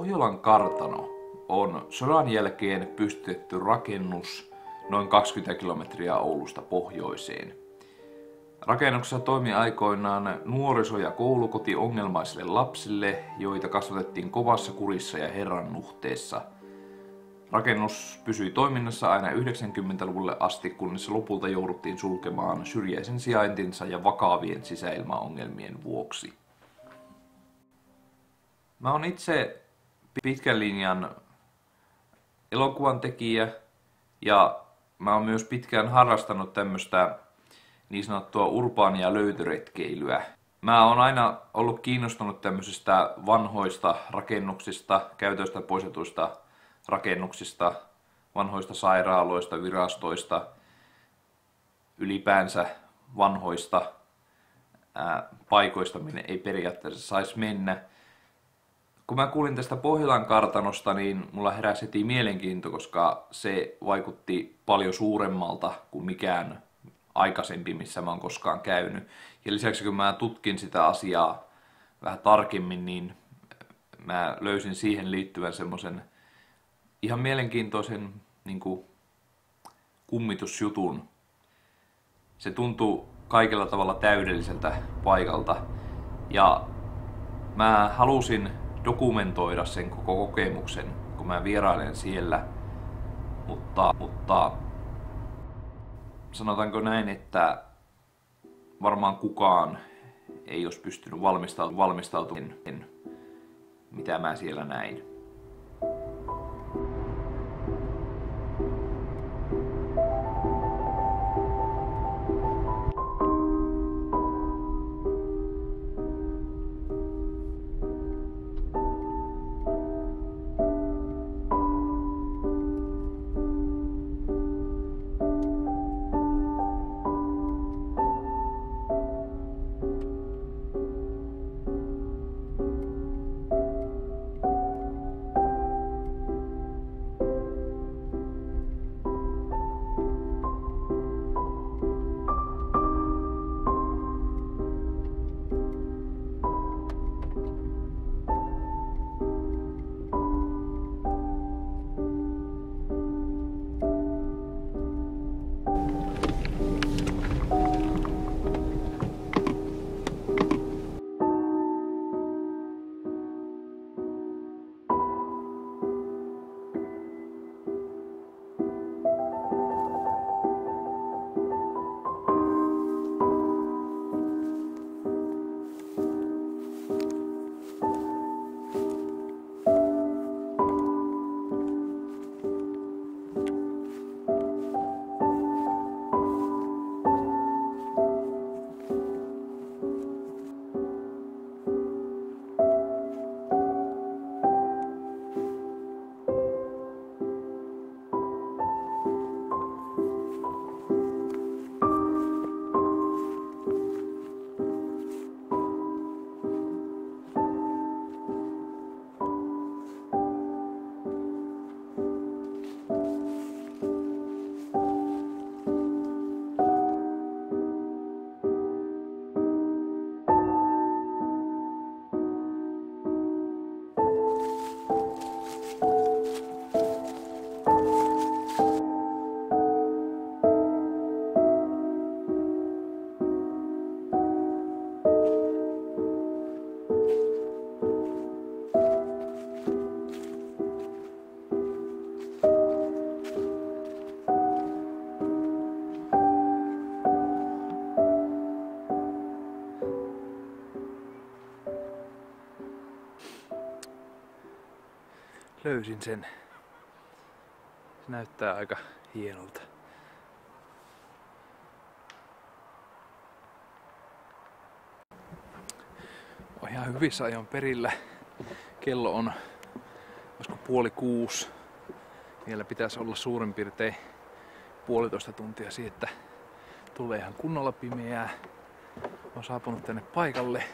Pohjolan kartano on sodan jälkeen pystytetty rakennus noin 20 kilometriä Oulusta pohjoiseen. Rakennuksessa toimi aikoinaan nuoriso- ja koulukoti ongelmaisille lapsille, joita kasvatettiin kovassa kurissa ja herran nuhteessa. Rakennus pysyi toiminnassa aina 90-luvulle asti, kunnes lopulta jouduttiin sulkemaan syrjäisen sijaintinsa ja vakavien sisäilmaongelmien vuoksi. Mä oon itse pitkän linjan elokuvan tekijä ja mä oon myös pitkään harrastanut tämmöistä niin sanottua urbaania löytöretkeilyä. Mä oon aina ollut kiinnostunut tämmöisistä vanhoista rakennuksista, käytöstä poistetuista rakennuksista, vanhoista sairaaloista, virastoista, ylipäänsä vanhoista ää, paikoista, minne ei periaatteessa saisi mennä kun mä kuulin tästä Pohjolan kartanosta, niin mulla heräsi heti mielenkiinto, koska se vaikutti paljon suuremmalta kuin mikään aikaisempi, missä mä oon koskaan käynyt. Ja lisäksi kun mä tutkin sitä asiaa vähän tarkemmin, niin mä löysin siihen liittyvän semmoisen ihan mielenkiintoisen niin kuin, kummitusjutun. Se tuntuu kaikella tavalla täydelliseltä paikalta. Ja mä halusin dokumentoida sen koko kokemuksen, kun mä vierailen siellä. Mutta, mutta sanotaanko näin, että varmaan kukaan ei olisi pystynyt valmistautumaan, mitä mä siellä näin. Löysin sen. Se näyttää aika hienolta. On ihan hyvissä ajan perillä. Kello on olisiko puoli kuusi. Vielä pitäisi olla suurin piirtein puolitoista tuntia siihen, että tulee ihan kunnolla pimeää. On saapunut tänne paikalle.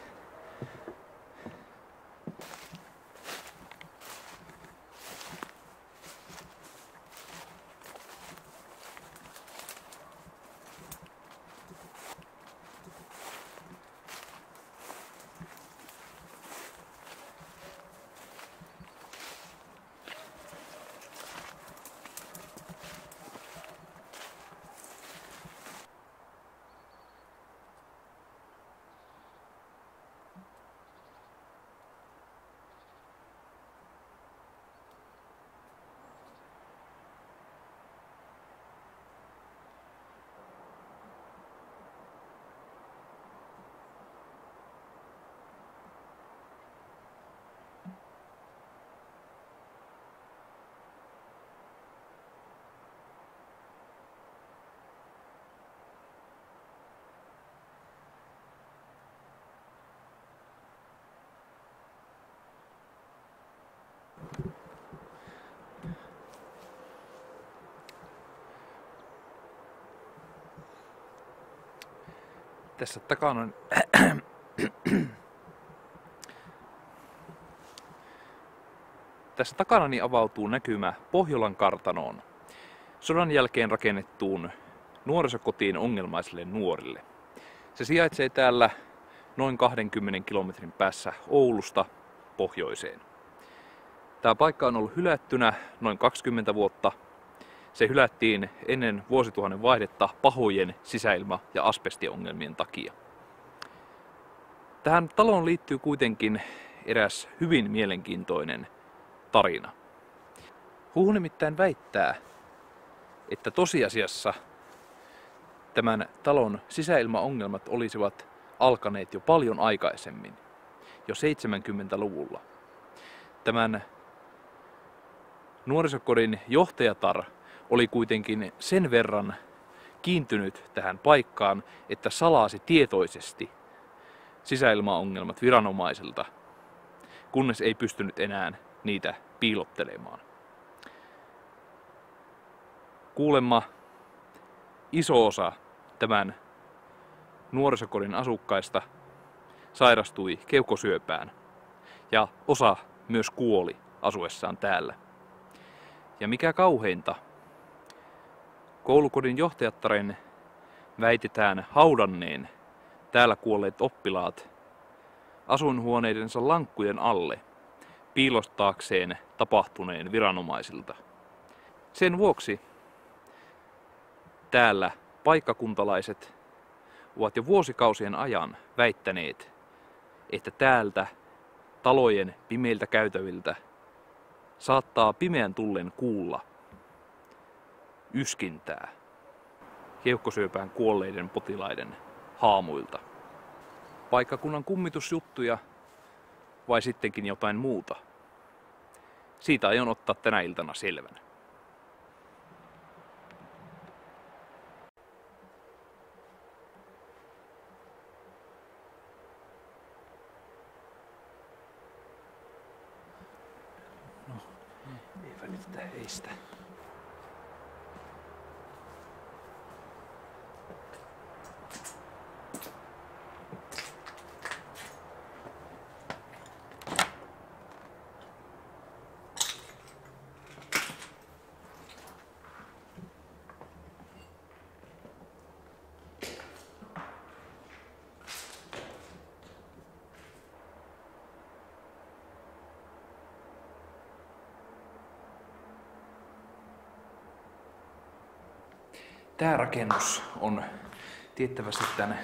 Tässä takana Tässä takanani avautuu näkymä Pohjolan kartanoon, sodan jälkeen rakennettuun nuorisokotiin ongelmaisille nuorille. Se sijaitsee täällä noin 20 kilometrin päässä Oulusta pohjoiseen. Tämä paikka on ollut hylättynä noin 20 vuotta. Se hylättiin ennen vuosituhannen vaihdetta pahojen sisäilma- ja asbestiongelmien takia. Tähän taloon liittyy kuitenkin eräs hyvin mielenkiintoinen tarina. Huhu nimittäin väittää, että tosiasiassa tämän talon sisäilmaongelmat olisivat alkaneet jo paljon aikaisemmin, jo 70-luvulla. Tämän nuorisokodin johtajatar oli kuitenkin sen verran kiintynyt tähän paikkaan, että salasi tietoisesti sisäilmaongelmat viranomaisilta, kunnes ei pystynyt enää niitä piilottelemaan. Kuulemma iso osa tämän nuorisokodin asukkaista sairastui keuhkosyöpään ja osa myös kuoli asuessaan täällä. Ja mikä kauheinta, koulukodin johtajattaren väitetään haudanneen täällä kuolleet oppilaat asuinhuoneidensa lankkujen alle piilostaakseen tapahtuneen viranomaisilta. Sen vuoksi täällä paikkakuntalaiset ovat jo vuosikausien ajan väittäneet, että täältä talojen pimeiltä käytäviltä saattaa pimeän tullen kuulla yskintää keuhkosyöpään kuolleiden potilaiden haamuilta. Paikkakunnan kummitusjuttuja vai sittenkin jotain muuta? Siitä aion ottaa tänä iltana selvän. Tämä rakennus on tiettävästi tämän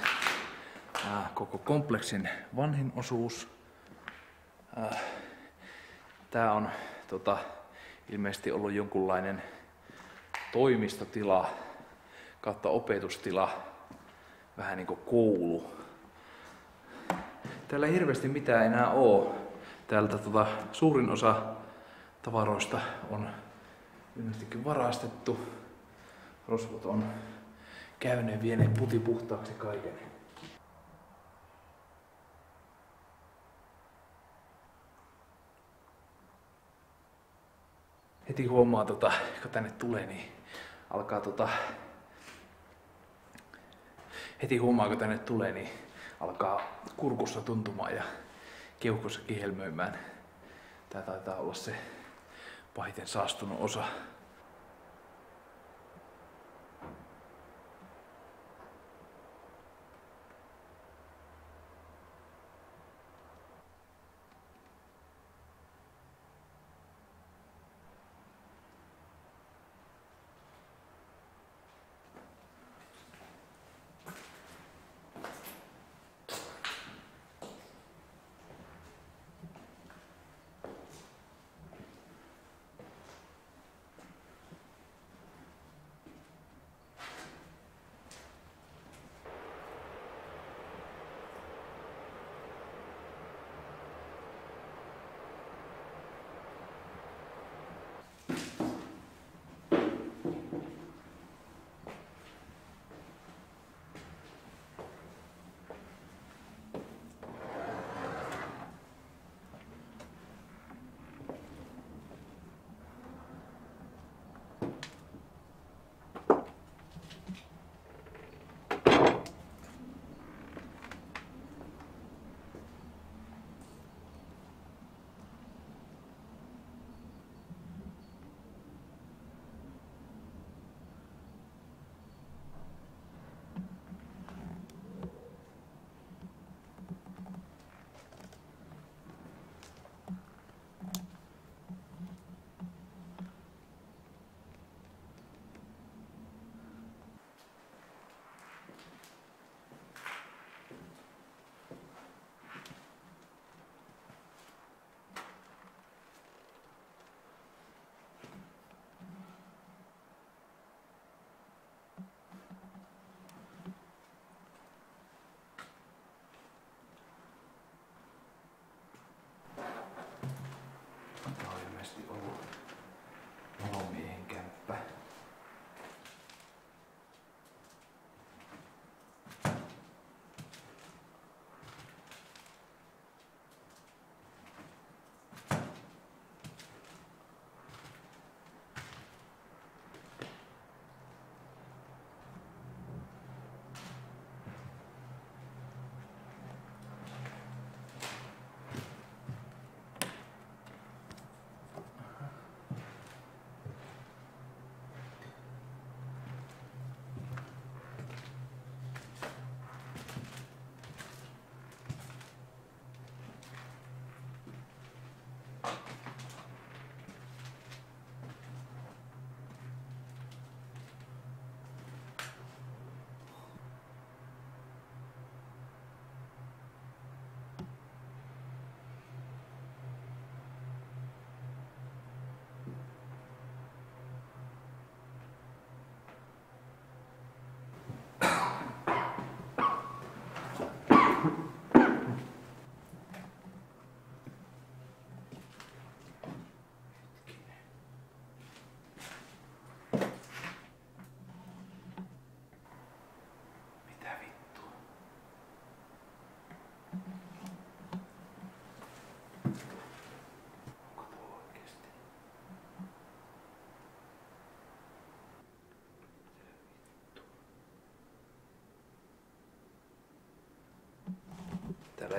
koko kompleksin vanhin osuus. Tämä on tota, ilmeisesti ollut jonkunlainen toimistotila kautta opetustila, vähän niin kuin koulu. Täällä ei hirveästi mitään enää oo. Täältä tota, suurin osa tavaroista on ilmeisestikin varastettu rosvot on käyneet vieneet puti puhtaaksi kaiken. Heti huomaa, tota, kun tänne tulee, niin alkaa tota, heti huomaa, kun tänne tulee, niin alkaa kurkussa tuntumaan ja keuhkossa kihelmöimään. Tää taitaa olla se pahiten saastunut osa.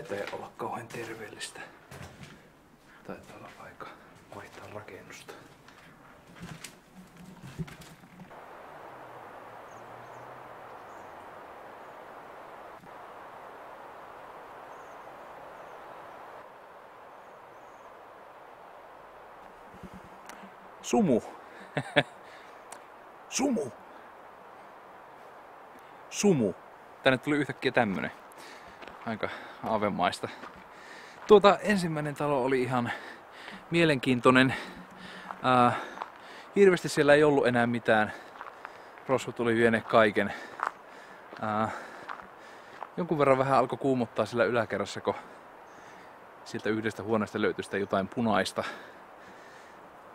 Taitaa ei olla kauhean terveellistä. Taitaa olla aika vaihtaa rakennusta. Sumu. Sumu. Sumu. Tänne tuli yhtäkkiä tämmönen. Aika aavemaista. Tuota ensimmäinen talo oli ihan mielenkiintoinen. Äh, hirveästi siellä ei ollut enää mitään. Rosvo tuli viene kaiken. Äh, jonkun verran vähän alkoi kuumottaa sillä yläkerrassa, kun sieltä yhdestä huoneesta löytyi sitä jotain punaista.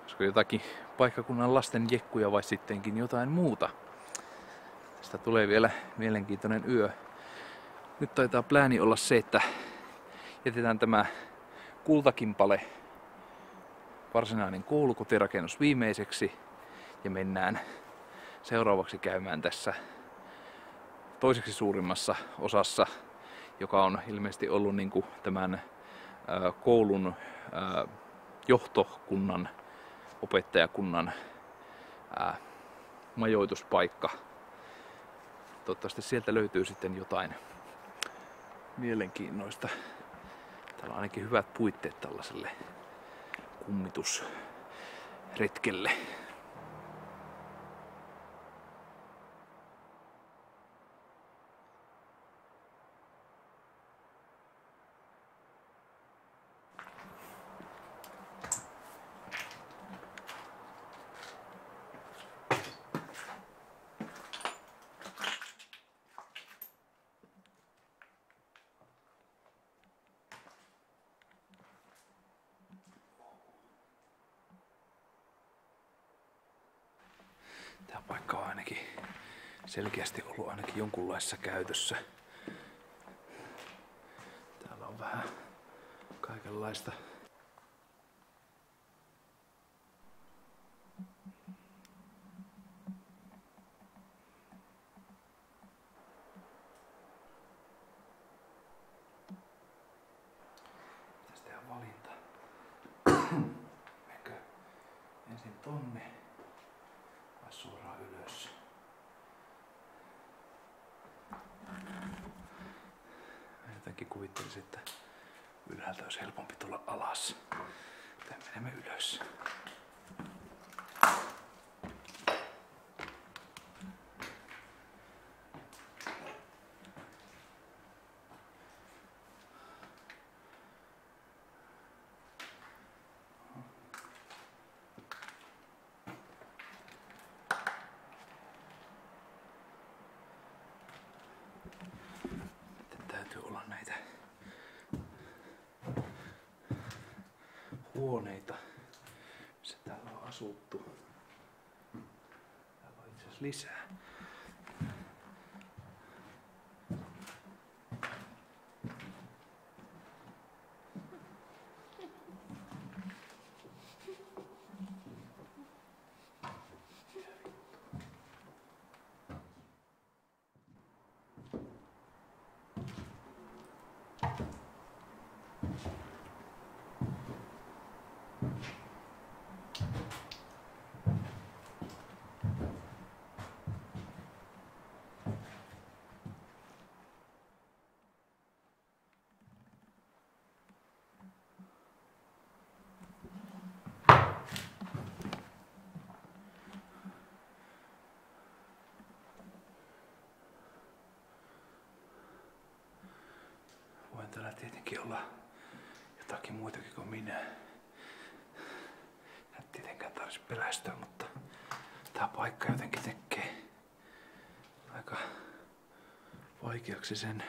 Olisiko jotakin paikkakunnan lasten jekkuja vai sittenkin jotain muuta. Sitä tulee vielä mielenkiintoinen yö. Nyt taitaa plääni olla se, että jätetään tämä kultakimpale varsinainen koulukotirakennus viimeiseksi ja mennään seuraavaksi käymään tässä toiseksi suurimmassa osassa, joka on ilmeisesti ollut niin kuin tämän koulun johtokunnan, opettajakunnan majoituspaikka. Toivottavasti sieltä löytyy sitten jotain mielenkiinnoista. Täällä on ainakin hyvät puitteet tällaiselle kummitusretkelle. Tämä paikka on ainakin selkeästi ollut ainakin jonkunlaisessa käytössä. Täällä on vähän kaikenlaista Pitäisi tehdä valinta. Menkö ensin tonne vai suoraan ylös? Mä jotenkin kuvittelisin, että ylhäältä olisi helpompi tulla alas. Joten menemme ylös. Sitten täytyy olla näitä huoneita, missä täällä on asuttu. Täällä on itse asiassa lisää. Voin täällä tietenkin olla jotakin muitakin kuin minä. En tietenkään tarvitsisi pelästyä, mutta tää paikka jotenkin tekee aika vaikeaksi sen.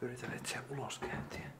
Yritän etsiä uloskäyntiä.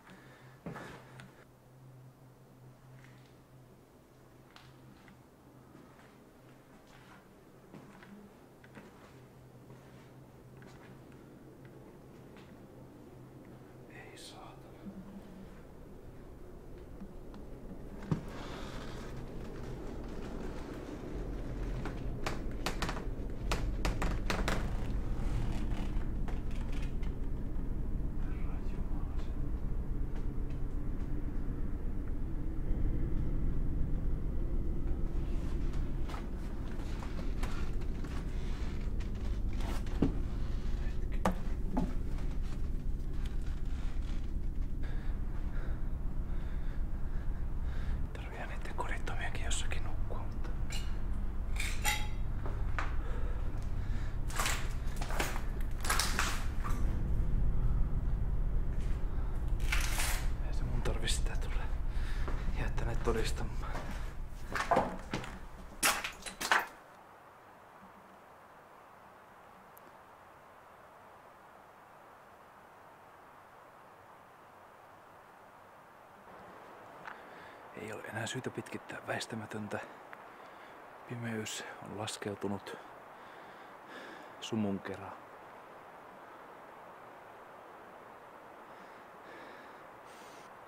Ei ole enää syytä pitkittää väistämätöntä. Pimeys on laskeutunut sumun kerran.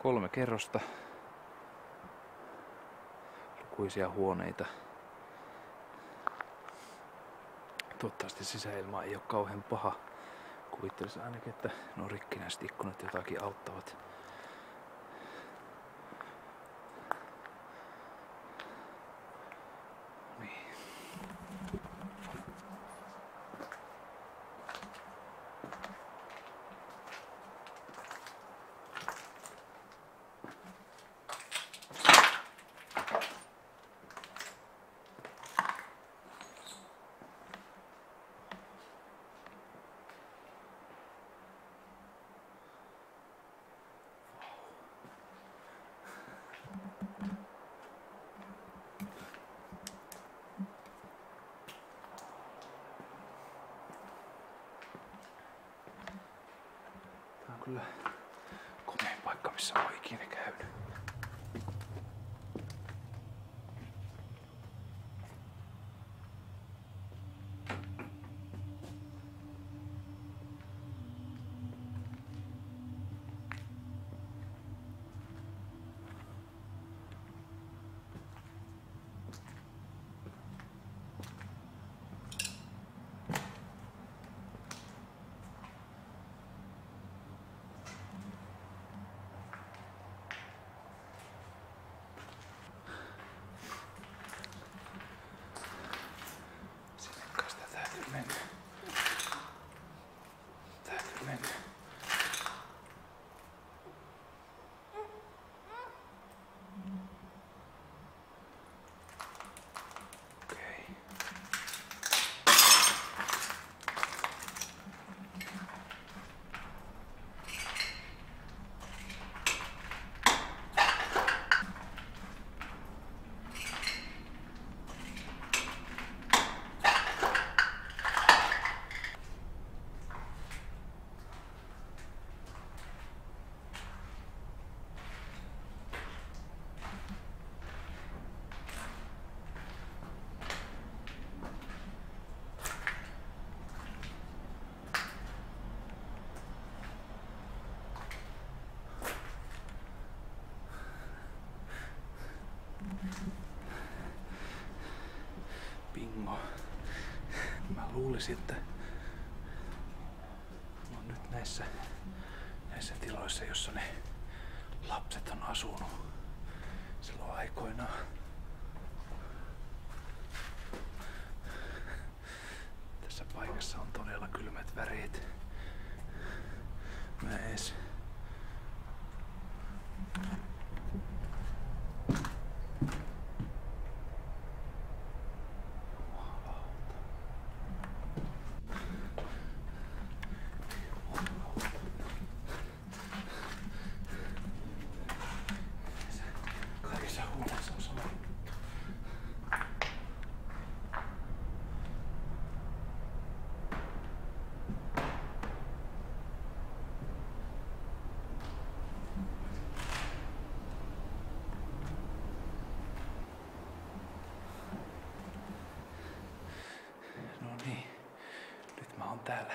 Kolme kerrosta. Lukuisia huoneita. Toivottavasti sisäilma ei ole kauhean paha. Kuvittelisin ainakin, että nuo rikkinäiset ikkunat jotakin auttavat. Kyllä komein paikka, missä oon ikinä käynyt. Luulisin, että oon nyt näissä, näissä tiloissa, jossa ne lapset on asunut silloin aikoinaan. Oon täällä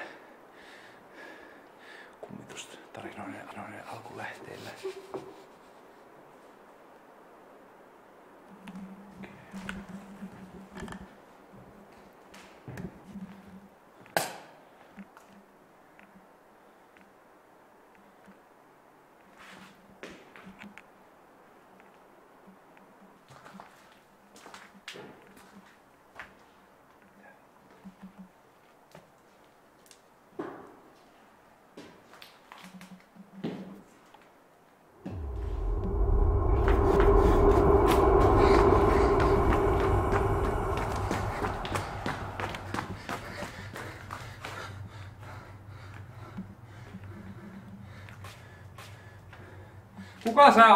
Kuka sä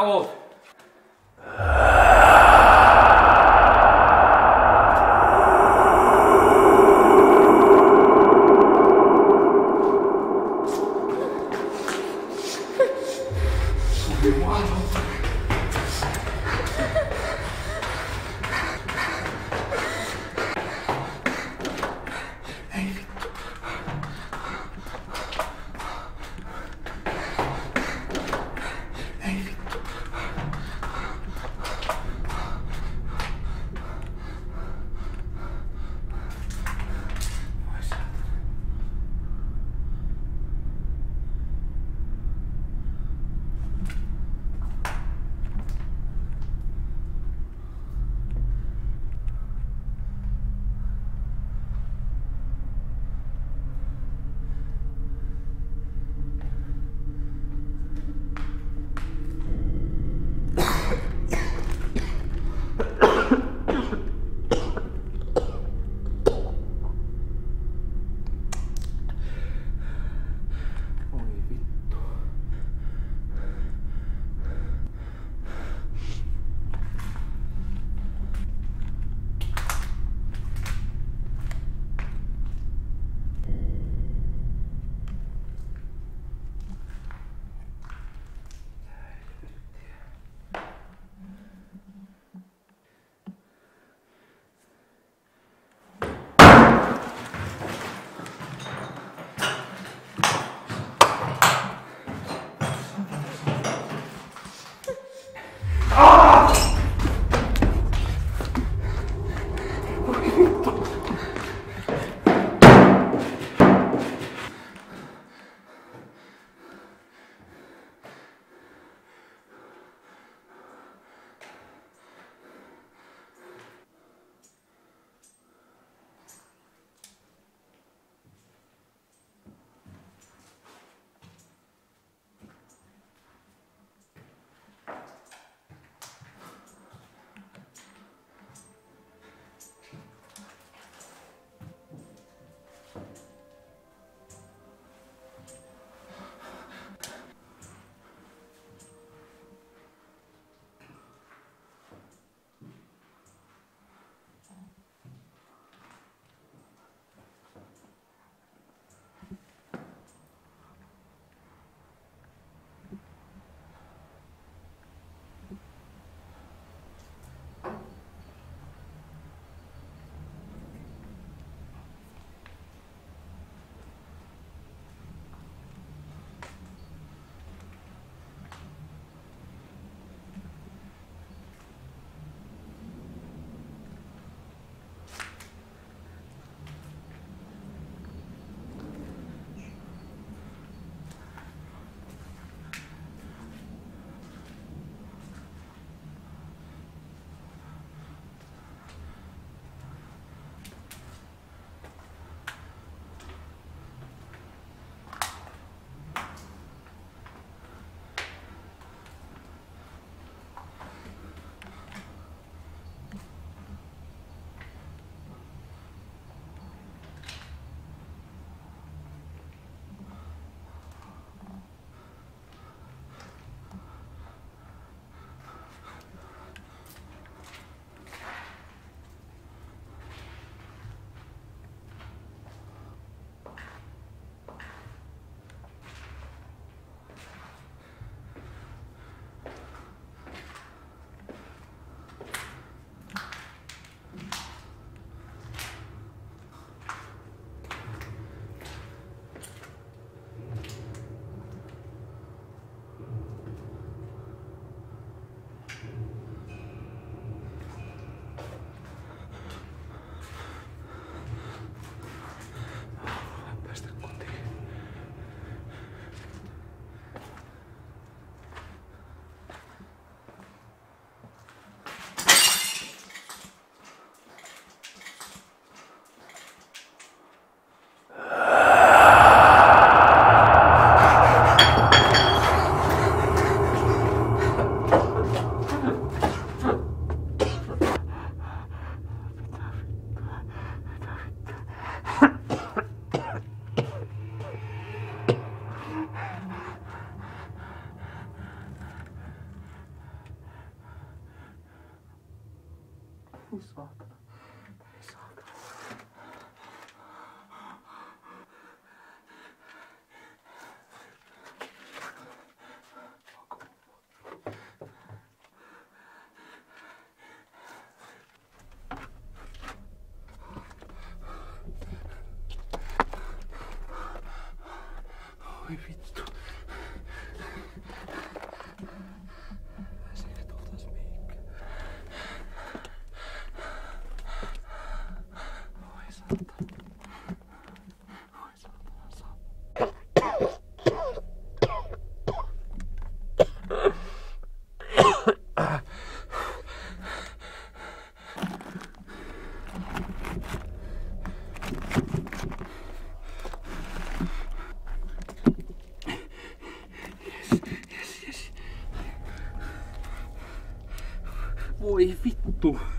Voi vittu.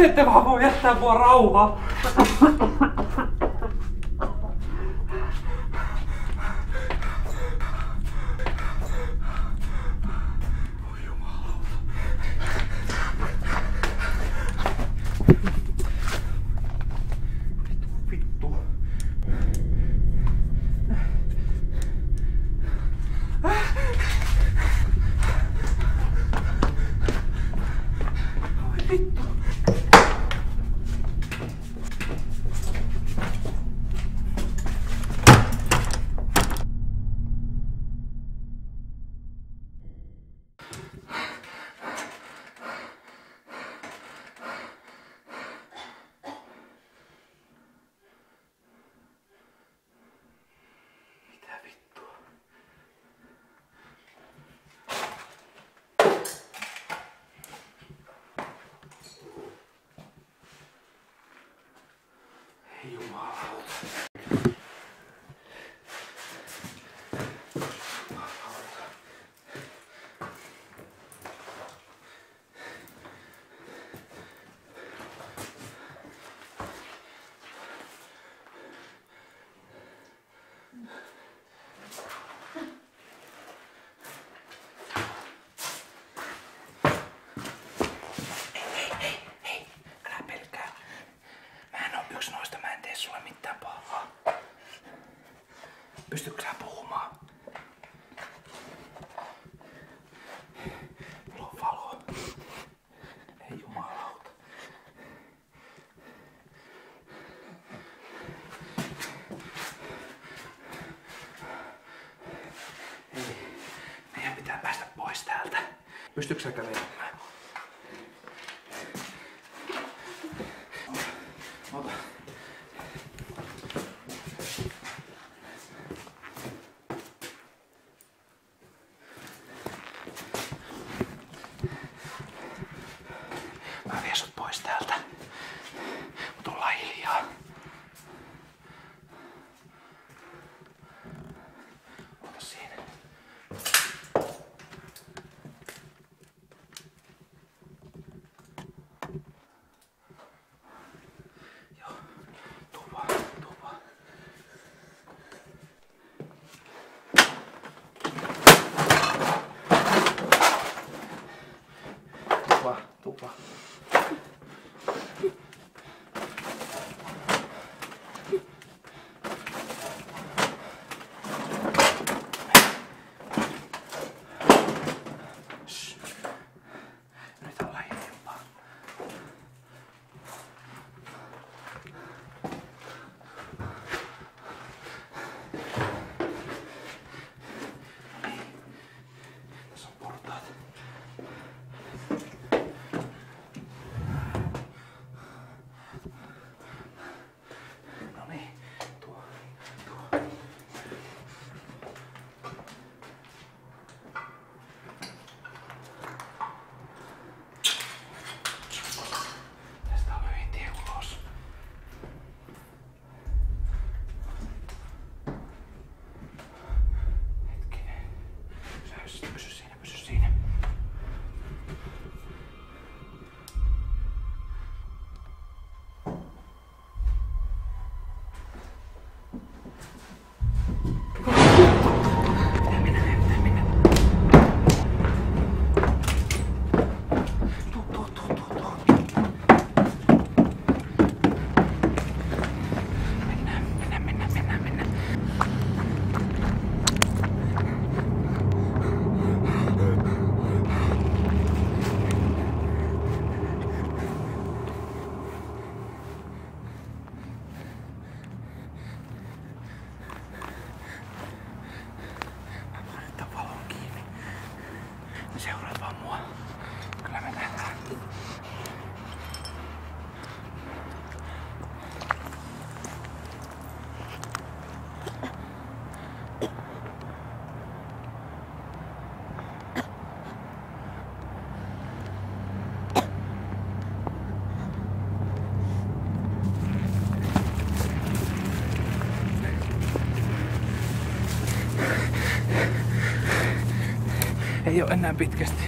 Sitten vaan voi jättää mua rauhaa. Oh, Pystytkö sä puhumaan? Mulla on valo. Ei jumalauta. Ei. Meidän pitää päästä pois täältä. Pystytkö sä kävelemään? Ei ole enää pitkästi.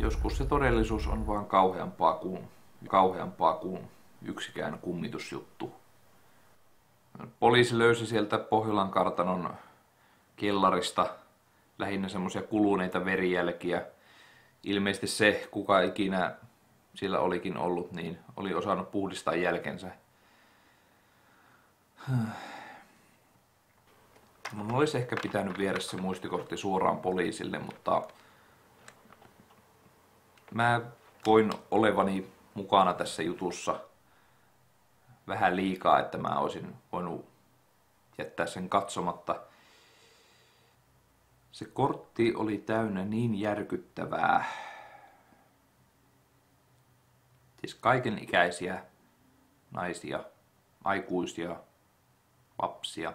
Joskus se todellisuus on vaan kauheampaa kuin, kauheampaa kuin yksikään kummitusjuttu. Poliisi löysi sieltä Pohjolan kartanon kellarista lähinnä semmoisia kuluneita verijälkiä. Ilmeisesti se, kuka ikinä siellä olikin ollut, niin oli osannut puhdistaa jälkensä. Mun olisi ehkä pitänyt viedä se muistikortti suoraan poliisille, mutta mä koin olevani mukana tässä jutussa vähän liikaa, että mä olisin voinut jättää sen katsomatta. Se kortti oli täynnä niin järkyttävää. Siis kaiken ikäisiä naisia, aikuisia, lapsia.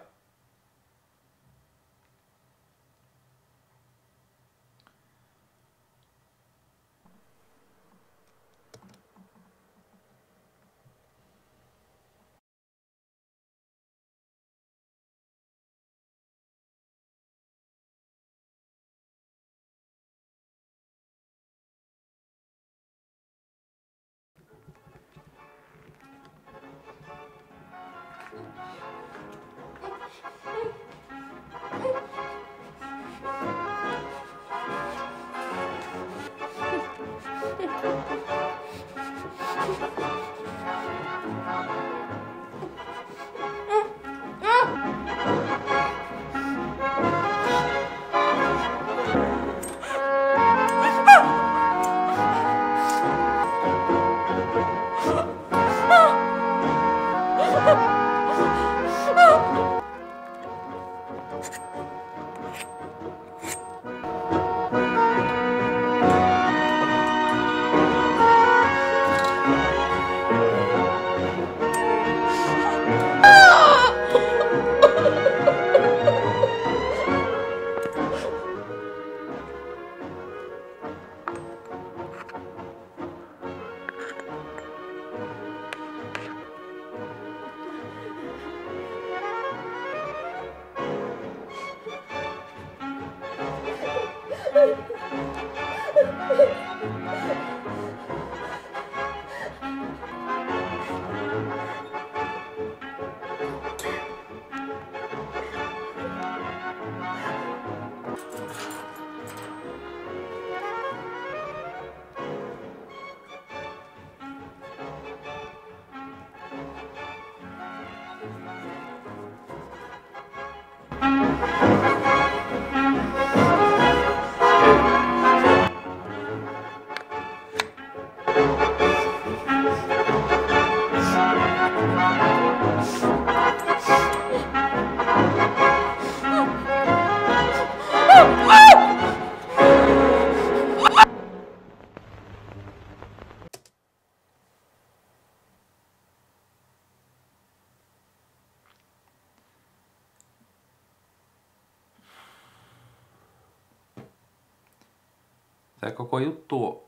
Tämä koko juttu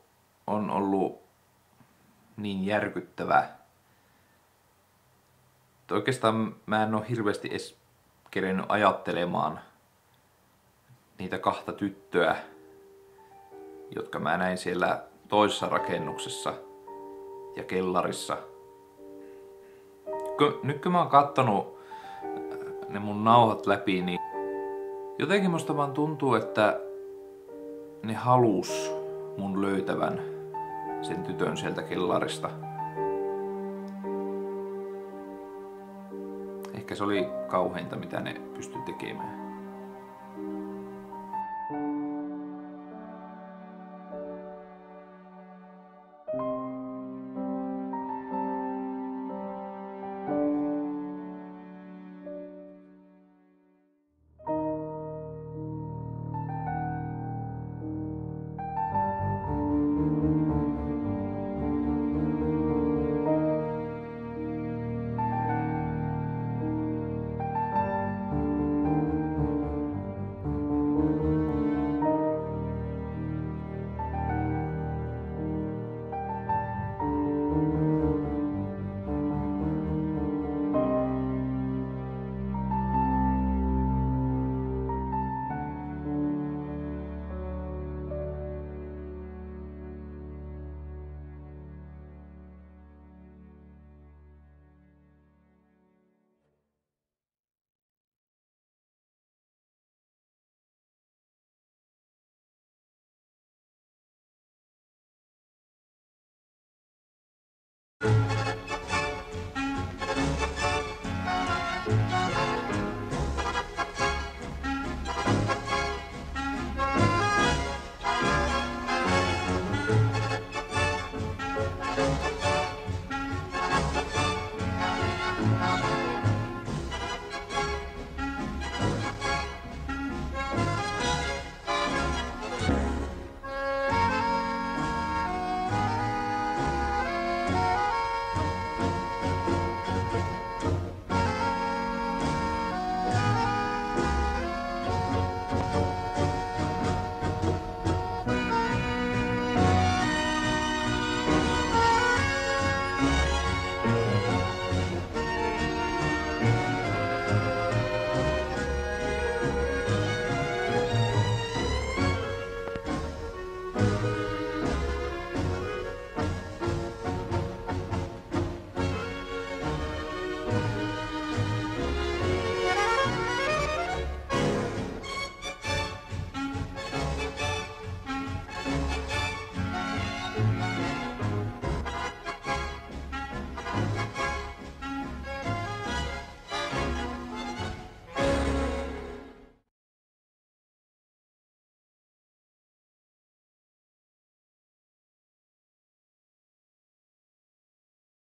on ollut niin järkyttävä. että Oikeastaan mä en ole hirveästi edes kerennyt ajattelemaan niitä kahta tyttöä, jotka mä näin siellä toisessa rakennuksessa ja kellarissa. Nyt kun mä oon kattonut ne mun nauhat läpi, niin jotenkin musta vaan tuntuu, että ne halus mun löytävän sen tytön sieltä kellarista. Ehkä se oli kauheinta, mitä ne pystyi tekemään.